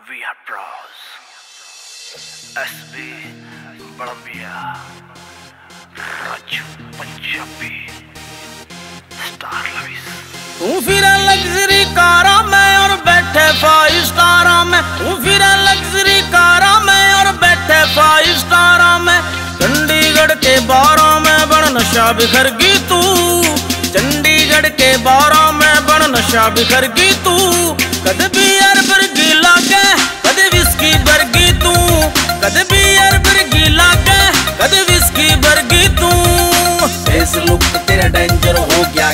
We are pros. SB Columbia. Raju Punjabi. Star Luis. तू फिर luxury कारा में और बैठे फाइव स्टारा में तू फिर लग्जरी कारा में और बैठे फाइव स्टारा में चंडीगढ़ के बारों में बड़ नशा बिखरगी तू चंडीगढ़ के बारों में बड़ नशा बिखरगी तू कद भी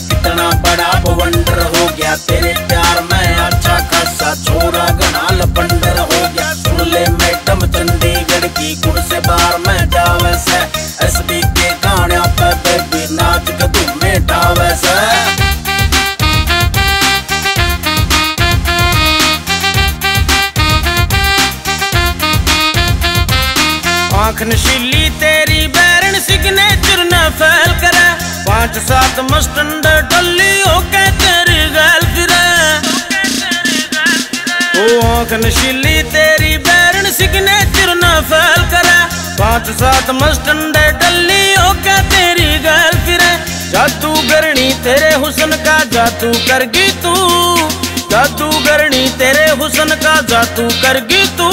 कितना बड़ा बवंडर हो गया तेरे प्यार में अच्छा खासा छोरा घना लपंडर हो गया। सुन ले मैडम, चंडीगढ़ की गुण से बाहर में जावे से एसबी के गाने पे बेबी नाच के तुम्हें डावे से आँख नशीली तेरी बैरन सिग्नेचर न फैल करे। पाँच सात मस्टंड डल्ली होके तेरी गैल फिरे ओ आँख नशीली तेरी बैरन सिग्नेचर न फैल करे पाँच सात मस्टंड डल्ली होके तेरी गैल फिरे जादू गरणी तेरे हुसन का जादू करगी तू जादू गरणी तेरे हुसन का जादू करगी तू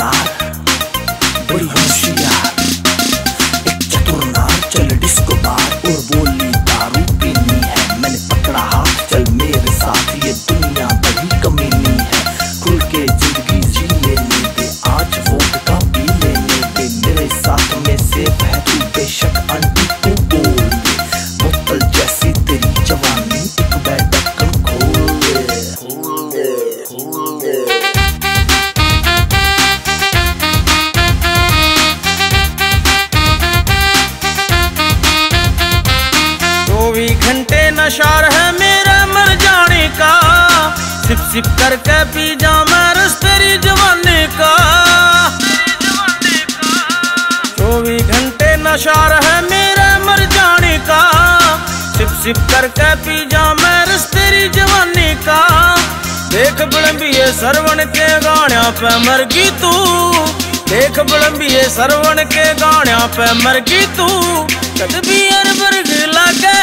नार बड़ी होशियार। एक चतुर नार, चल डिस्को बार और बोली, दारू पीनी है। मैंने पकड़ा हाथ, चल मेरे साथ। ये दुनिया बड़ी कमीनी है। खुल के ज़िंदगी जी लेने दे। आज वोट का पी लेने दे। मेरे साथ में से है, तू बेशक आंटी तू बोल बोतल जैसी तेरी जवानी, एक बैठ ढक्कन खोल खोल खोल नशार है मेरा मर जाने का। सिप सिप करके पी जा मैं रस तेरी जवानी का। चौबीस घंटे नशार है मेरा मर जाने का। सिप सिप करके पी जा मैं रस तेरी जवानी का। देख बिलंबिए सरवण के गाणिया पे मर मरगी तू। देख बिलंबिए सरवण के गाणिया पे मर मरगी तू। कद भी अरबर लागे।